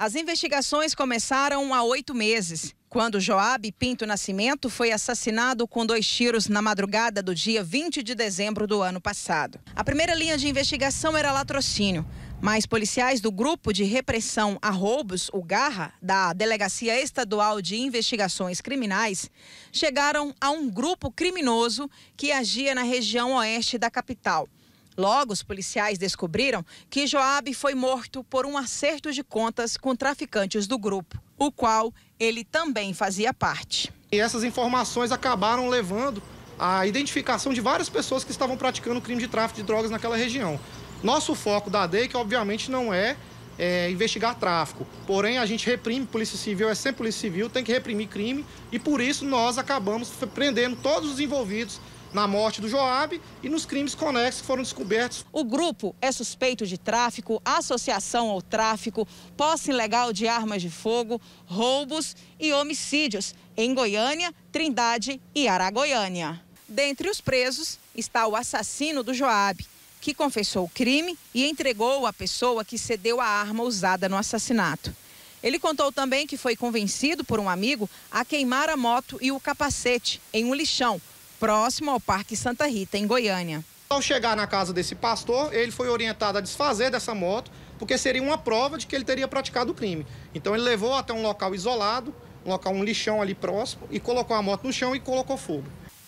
As investigações começaram há oito meses, quando Joab Pinto Nascimento foi assassinado com dois tiros na madrugada do dia 20 de dezembro do ano passado. A primeira linha de investigação era latrocínio, mas policiais do Grupo de Repressão a Roubos, o GARRA, da Delegacia Estadual de Investigações Criminais, chegaram a um grupo criminoso que agia na região oeste da capital. Logo, os policiais descobriram que Joab foi morto por um acerto de contas com traficantes do grupo, o qual ele também fazia parte. E essas informações acabaram levando à identificação de várias pessoas que estavam praticando crime de tráfico de drogas naquela região. Nosso foco da DEI, que obviamente não é, é, investigar tráfico, porém a gente reprime, Polícia Civil é sempre Polícia Civil, tem que reprimir crime e por isso nós acabamos prendendo todos os envolvidos na morte do Joab e nos crimes conexos que foram descobertos. O grupo é suspeito de tráfico, associação ao tráfico, posse ilegal de armas de fogo, roubos e homicídios em Goiânia, Trindade e Aragoiânia. Dentre os presos está o assassino do Joab, que confessou o crime e entregou a pessoa que cedeu a arma usada no assassinato. Ele contou também que foi convencido por um amigo a queimar a moto e o capacete em um lixão próximo ao Parque Santa Rita, em Goiânia. Ao chegar na casa desse pastor, ele foi orientado a desfazer dessa moto, porque seria uma prova de que ele teria praticado o crime. Então ele levou até um local isolado, um local, um lixão ali próximo, e colocou a moto no chão e colocou fogo.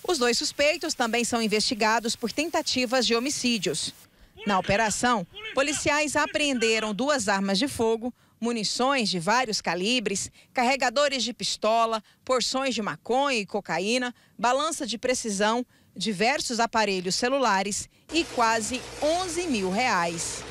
Os dois suspeitos também são investigados por tentativas de homicídios. Na operação, policiais apreenderam duas armas de fogo, munições de vários calibres, carregadores de pistola, porções de maconha e cocaína, balança de precisão, diversos aparelhos celulares e quase 11 mil reais.